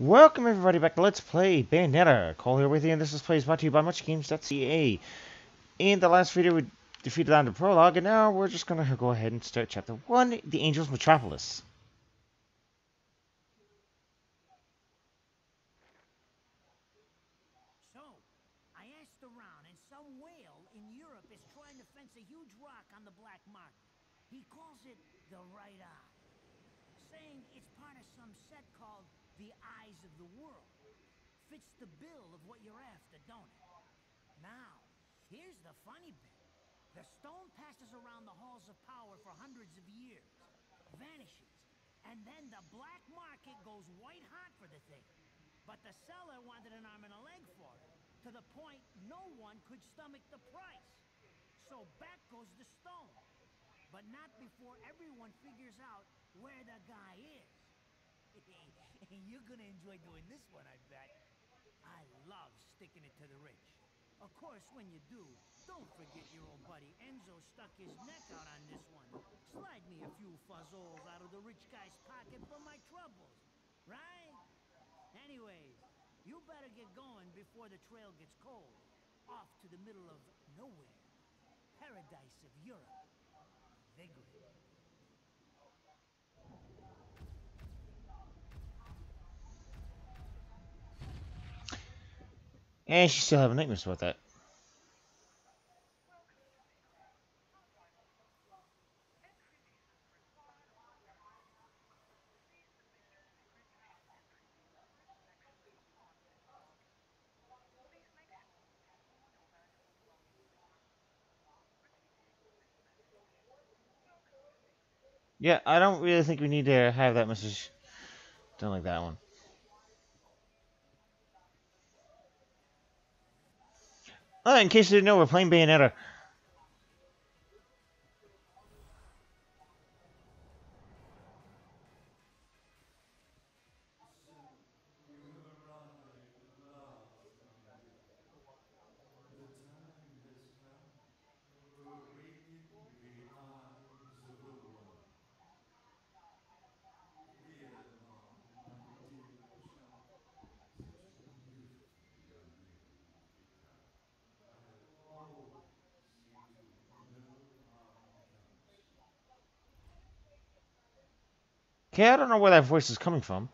Welcome everybody back to Let's Play Bayonetta. Cole here with you, and this is plays brought to you by MuchGames.ca. In the last video, we defeated on the prologue, and now we're just gonna go ahead and start chapter one, the Angels Metropolis. So, I asked around, and some whale in Europe is trying to fence a huge rock on the black market. He calls it the right eye, saying it's part of some set called the Eyes of the World. Fits the bill of what you're after, don't it? Now, here's the funny bit. The stone passes around the halls of power for hundreds of years, vanishes, and then the black market goes white hot for the thing. But the seller wanted an arm and a leg for it, to the point no one could stomach the price. So back goes the stone. But not before everyone figures out where the guy is. You're gonna enjoy doing this one, I bet. I love sticking it to the rich. Of course, when you do, don't forget your old buddy Enzo stuck his neck out on this one. Slide me a few fuzzoles out of the rich guy's pocket for my troubles, right? Anyways, you better get going before the trail gets cold. Off to the middle of nowhere. Paradise of Europe. Vigrid. And she's still having nightmares about that. Yeah, I don't really think we need to have that message done like that one. Oh, in case you didn't know, we're playing Bayonetta. Okay, I don't know where that voice is coming from.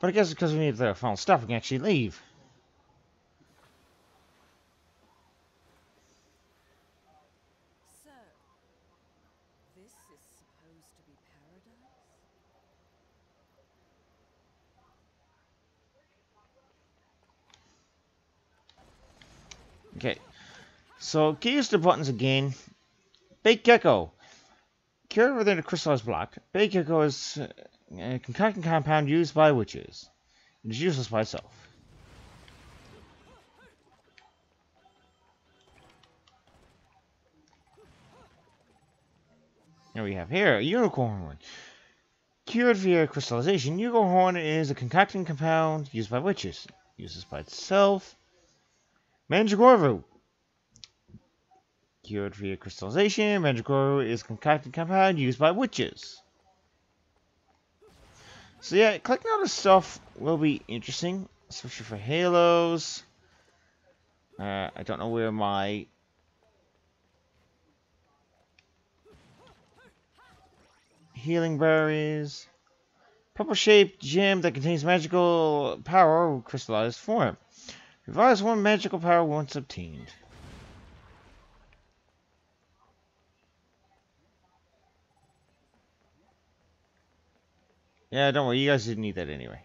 But I guess because we need the final stuff, we can actually leave. Sir, this is supposed to be paradise? Okay. So, get used to the buttons again. Baked Gecko. Cured within a crystallized block. Baked Gecko is uh, a concocting compound used by witches. It is useless by itself. Here we have here, a unicorn horn. Cured via crystallization, unicorn horn is a concocting compound used by witches. Uses by itself. Mandragoru. Cured via crystallization, Mandragoru is concocted compound used by witches. So yeah, collecting all this stuff will be interesting, especially for halos. Uh, I don't know where my healing bar is. Purple shaped gem that contains magical power crystallized form. Revise one magical power once obtained. Yeah, don't worry, you guys didn't need that anyway.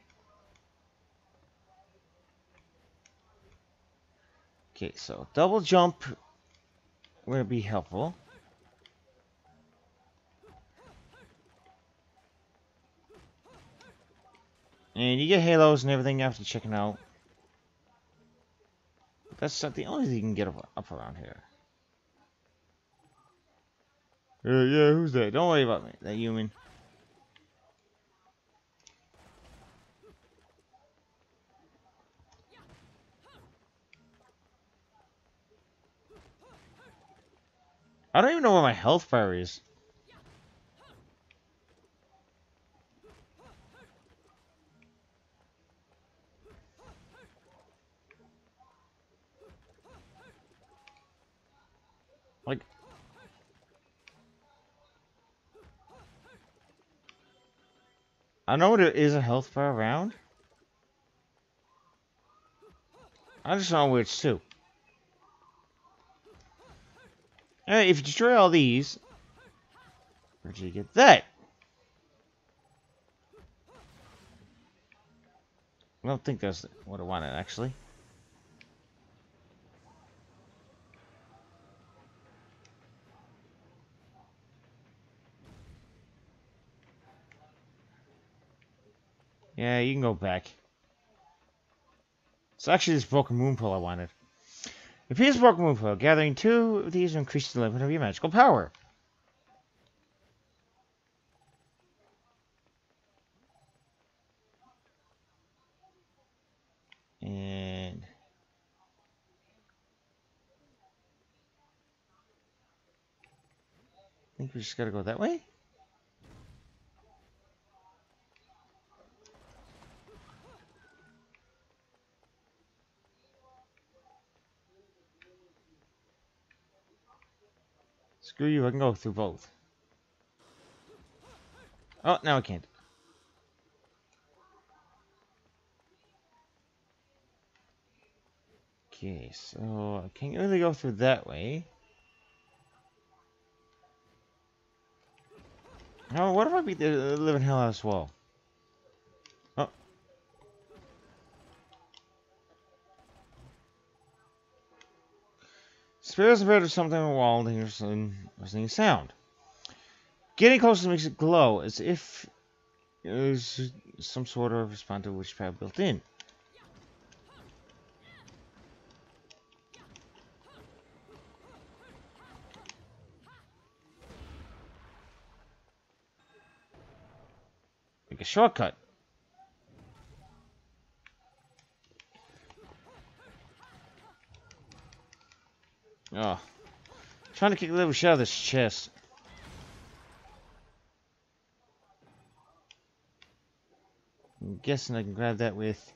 Okay, so double jump will be helpful. And you get halos and everything after checking out. That's not the only thing you can get up, up around here. Yeah, yeah, who's that? Don't worry about me, that human. I don't even know where my health bar is. Like... I know there is a health bar around. I just don't know where it's If you destroy all these, where did you get that? I don't think that's what I wanted, actually. Yeah, you can go back. It's actually this broken moon pearl I wanted. This broken moon pearl. Gathering two of these will increase the limit of your magical power. And... I think we just gotta go that way? Screw you, I can go through both. Oh, now I can't. Okay, so I can't really go through that way. Oh, what if I beat the living hell out of Swell? Spirits appear to something on the wall and sound. Getting closer makes it glow, as if there's some sort of response to witchcraft built in. Like a shortcut. Oh. Trying to kick a little shot of this chest. I'm guessing I can grab that with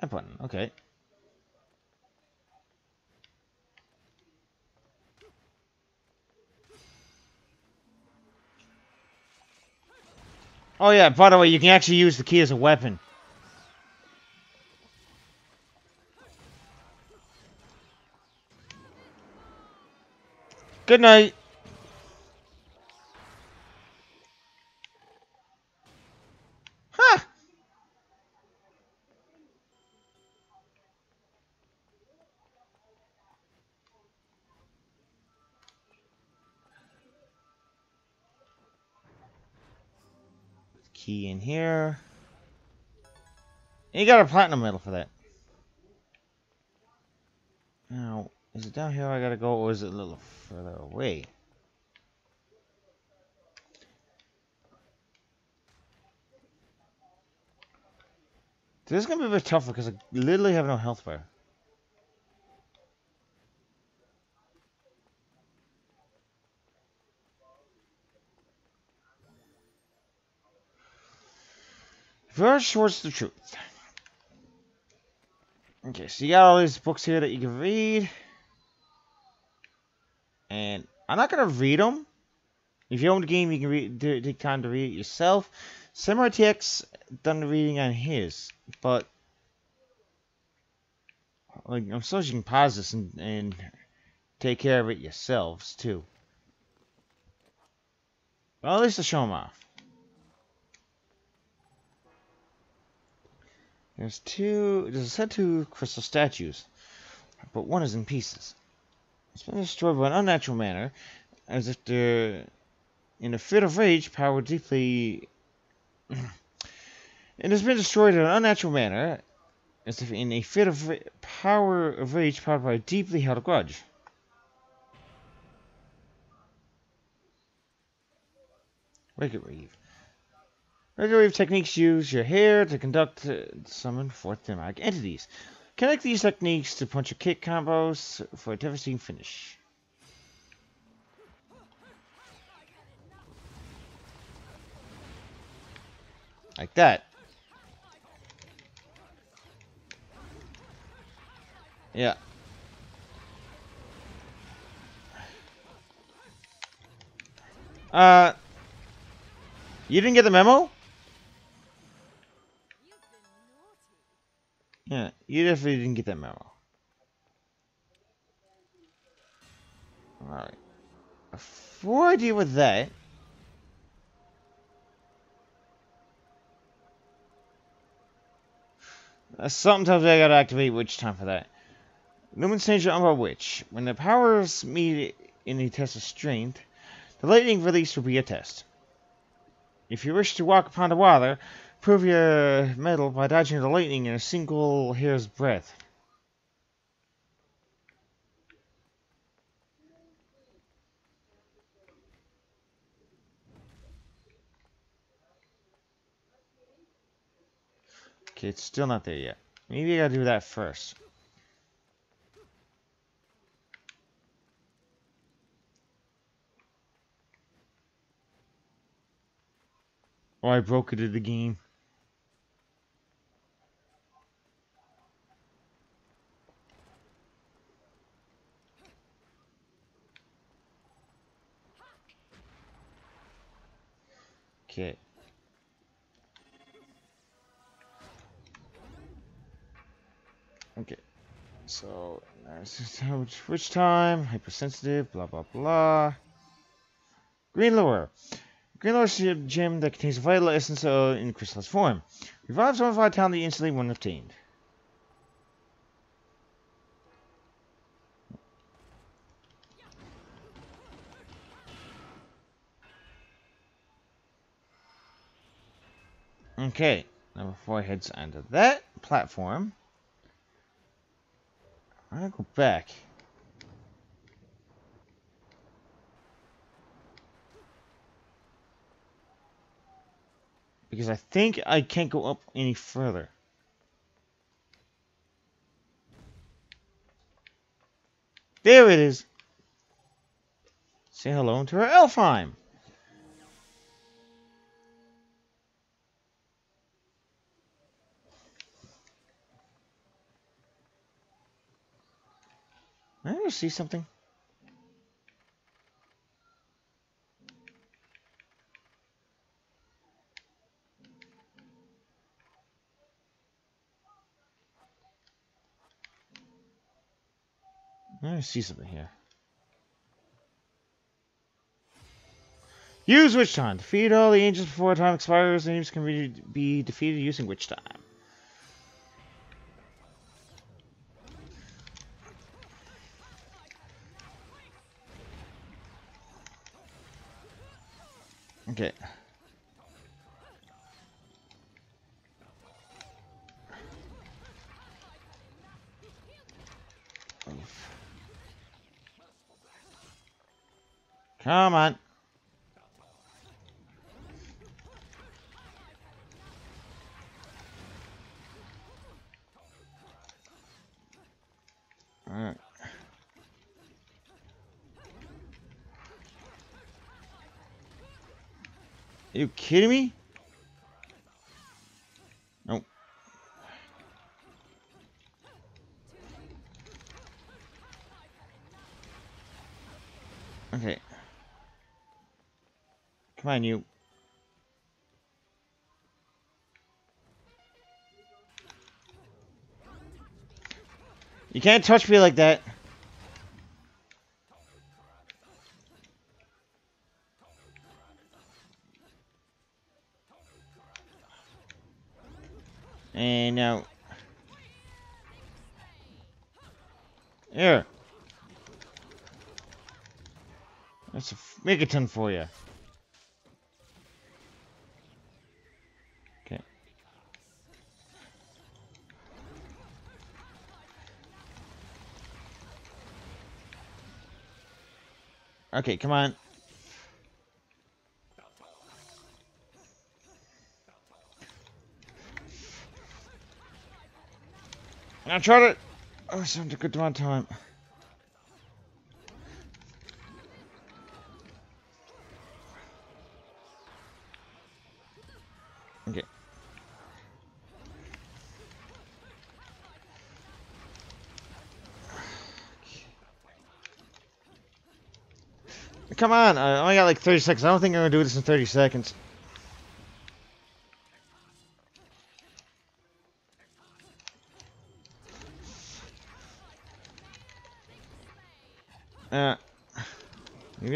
that button. Okay. Oh yeah, by the way, you can actually use the key as a weapon. Good night. Huh. Key in here. And you got a platinum medal for that. Now, is it down here I gotta go, or is it a little further away? This is gonna be a bit tougher because I literally have no health bar. Verge towards the truth. Okay, so you got all these books here that you can read. I'm not going to read them. If you own the game, you can read, do, take time to read it yourself. Samurai TX done the reading on his, but like I'm sure you can pause this and, and take care of it yourselves too. Well, at least to show them off. There's two. There's a set two crystal statues, but one is in pieces. It's been destroyed by an unnatural manner, as if they're in a fit of rage, power deeply. it has been destroyed in an unnatural manner, as if in a fit of power of rage, powered by a deeply held grudge. Wicked Weave. Regular Reeve techniques use your hair to conduct uh, summon forth demonic entities. Connect these techniques to punch or kick combos for a devastating finish. Like that. Yeah. Uh, you didn't get the memo? Yeah, you definitely didn't get that memo. Alright. Before I deal with that, uh, sometimes I gotta activate Witch Time for that. Lumen Sage Umbra Witch. When the powers meet in a test of strength, the lightning release will be a test. If you wish to walk upon the water, prove your metal by dodging the lightning in a single hair's breadth. Okay, it's still not there yet. Maybe I gotta do that first. Oh, I broke it in the game. Okay. Okay. So, witch time, hypersensitive, blah blah blah. Green lure. Green lure is a gem that contains a vital essence in crystallized form. Revives one vitality instantly when obtained. Okay, now before I head onto that platform, I'm gonna go back. Because I think I can't go up any further. There it is. Say hello to our Alfheim. I ever see something? I see something here. Use Witch Time. Defeat all the angels before time expires. Enemies can be, be defeated using Witch Time. Okay. Come on. You kidding me? Nope. Okay. Come on, you. You can't touch me like that. And now. Here. That's a megaton for you. Okay. Okay, come on. I'm trying to... Oh, it's a good amount of time. Okay. Come on, I only got like 30 seconds. I don't think I'm gonna do this in 30 seconds.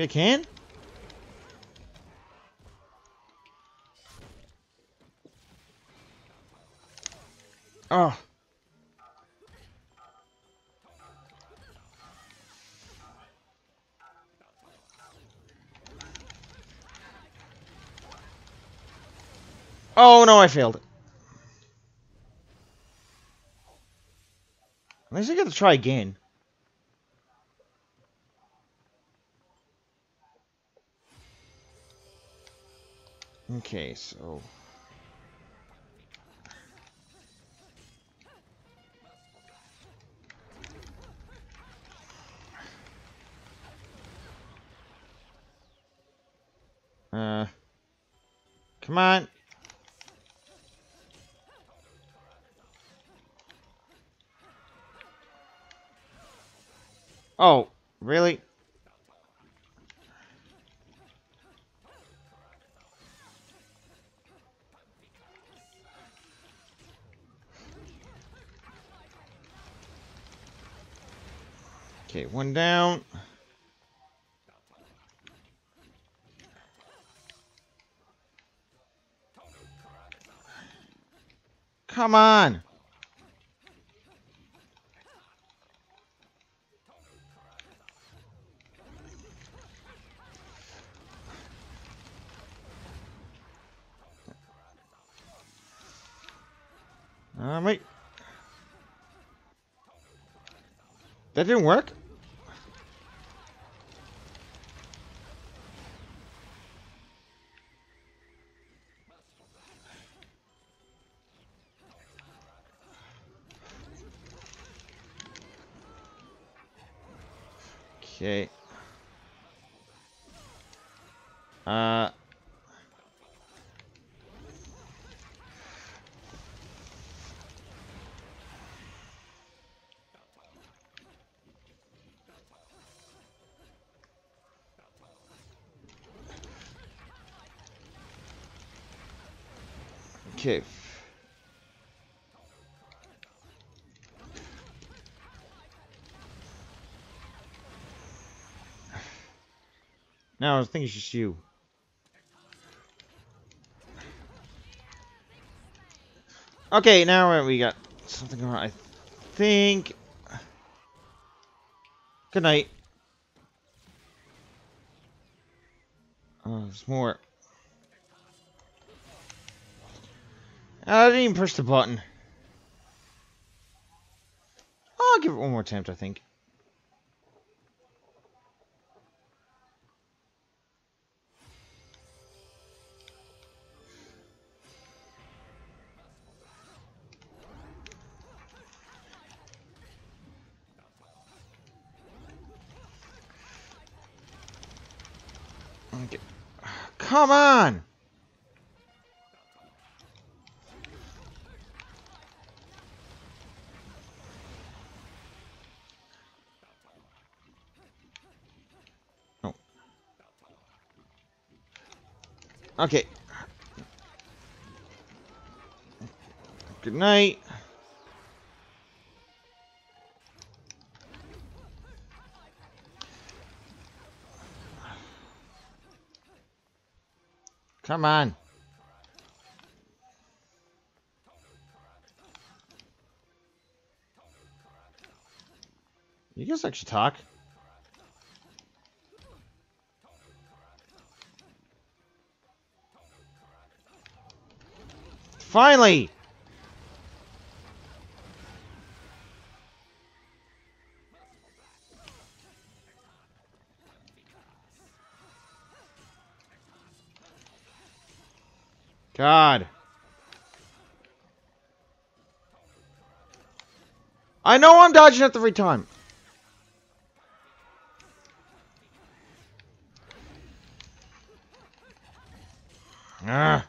Maybe I can? Oh. Oh no, I failed. it. At least I get to try again. Okay, so... Uh... Come on! Oh, one down. Come on. Alright. That didn't work? Okay. Uh. Okay. No, I think it's just you. Okay, now we got something on. I think... Good night. Oh, there's more. I didn't even push the button. I'll give it one more attempt, I think. Come on! Okay. Good night. Come on. You guys actually talk? Finally! God. I know I'm dodging it every time. Ah.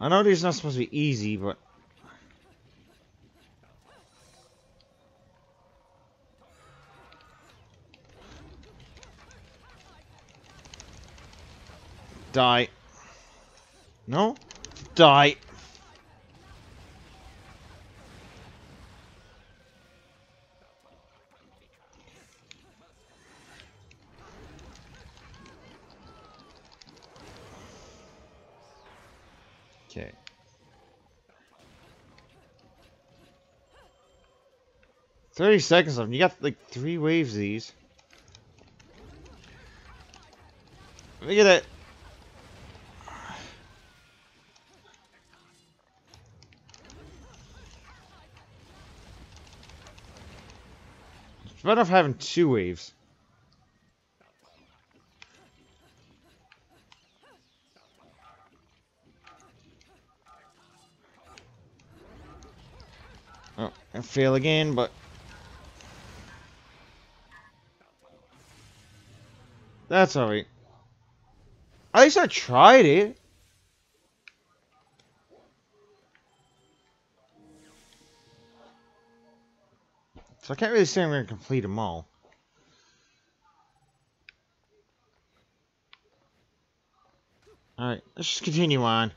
I know these are not supposed to be easy, but... Die. No? Die. Okay. Thirty seconds left. You got like three waves of these. Look at that. It's better off having two waves. Oh, I fail again, but that's alright. At least I tried it. So I can't really say I'm going to complete them all. Alright, let's just continue on.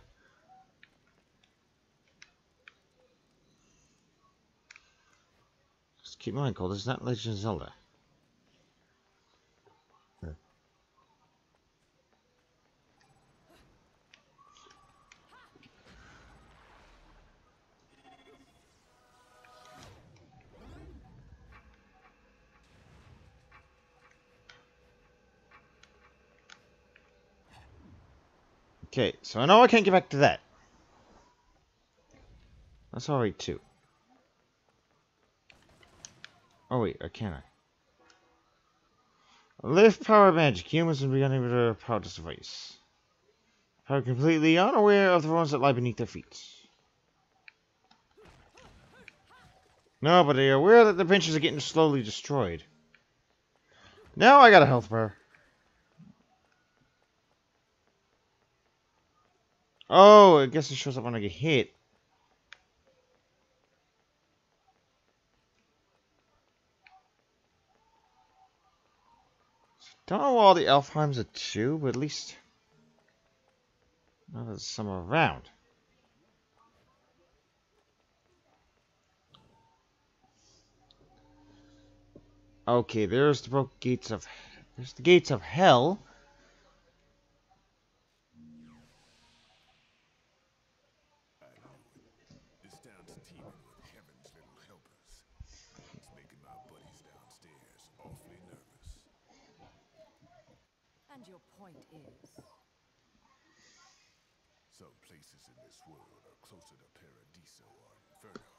Keep in mind, Cole, is that Legend of Zelda. Okay, so I know I can't get back to that. That's alright too. Oh wait, or can I? Lift power magic. Humans will be unable to power this device. Power completely unaware of the runes that lie beneath their feet. No, but they are aware that the benches are getting slowly destroyed. Now I got a health bar. Oh, I guess it shows up when I get hit. Don't know all the Alfheims are two, but at least now there's some around. Okay, there's the broke gates of there's the gates of hell. And your point is? Some places in this world are closer to Paradiso or Inferno.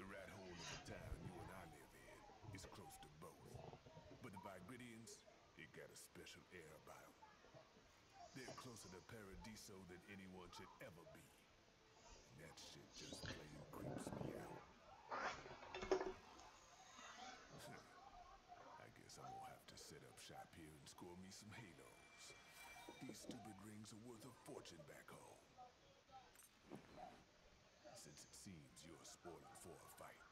The rat hole of the town you and I live in is close to both. But the Vigridians, they got a special air about them. They're closer to Paradiso than anyone should ever be. And that shit just plain creeps me out. I guess I'm gonna have to set up shop here and score me some halos. These stupid rings are worth a fortune back home. Since it seems you're spoiling for a fight,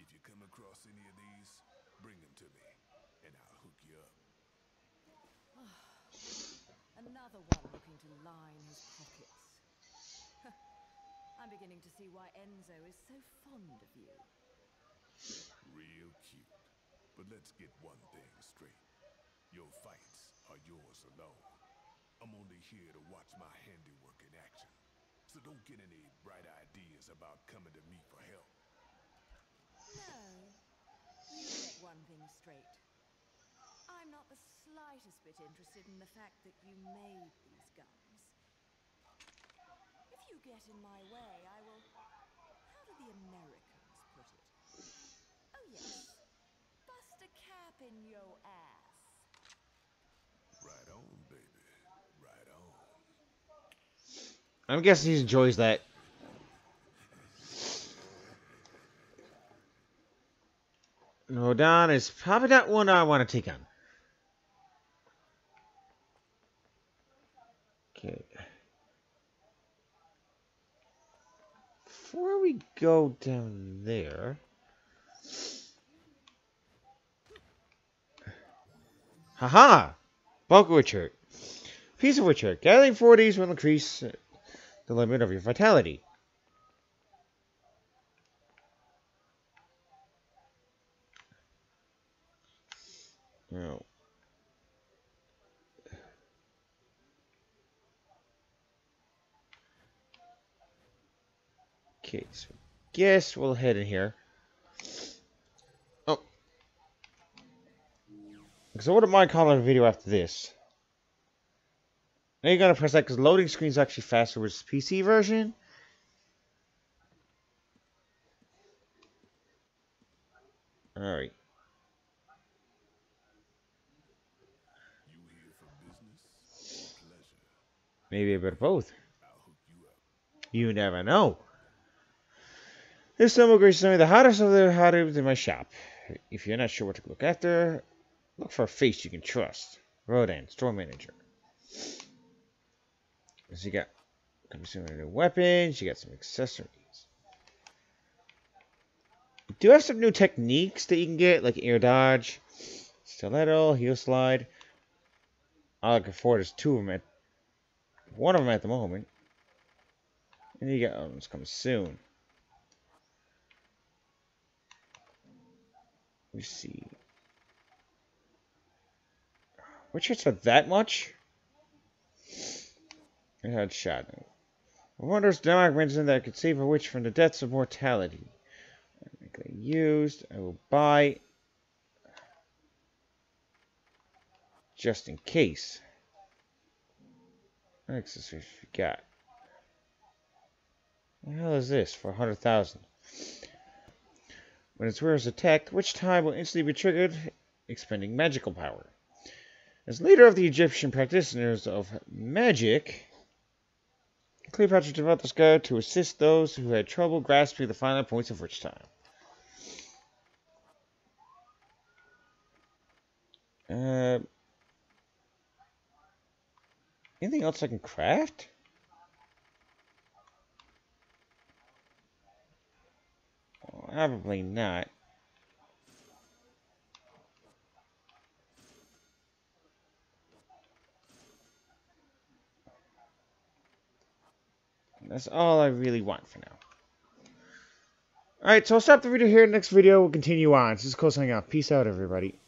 if you come across any of these, bring them to me, and I'll hook you up. Another one looking to line his pockets. I'm beginning to see why Enzo is so fond of you. Real cute. But let's get one thing straight. Your fights are yours alone. I'm only here to watch my handiwork in action. So don't get any bright ideas about coming to me for help. No, you get one thing straight. I'm not the slightest bit interested in the fact that you made these guns. If you get in my way, I will. How do the Americans put it? Oh, yes. Bust a cap in your ass. Right on, baby. Right on. I'm guessing he enjoys that. Rodin is probably not one I want to take on. Okay. Before we go down there. Haha! Bulkowitch shirt. Piece of Witcher. Gathering 40s will increase the limit of your vitality. Oh. Okay, so guess we'll head in here. Oh. Because I wouldn't mind calling a video after this. Now you're going to press that because loading screen is actually faster with PC version. Or pleasure? Maybe a bit of both. You never know. This is some of the hottest of the hottest in my shop. If you're not sure what to look after, look for a face you can trust. Rodin, store manager. You got consuming new weapons, you got some accessories. You do have some new techniques that you can get, like air dodge, stiletto, heel slide. I can afford is two of them at one of them at the moment. And you got oh, it's coming soon. Let me see. Which hits for that much? It had shadow. I wonder if Denmark mentioned that could save a witch from the depths of mortality. Used. I will buy. Just in case. Access we got. What the hell is this for a 100,000? When its wearer is attacked, witch time will instantly be triggered, expending magical power. As leader of the Egyptian practitioners of magic, Cleopatra developed this guide to assist those who had trouble grasping the final points of witch time. Uh, anything else I can craft? Probably not. That's all I really want for now. Alright, so I'll stop the video here. Next video, we'll continue on. This is Cole signing off. Peace out, everybody.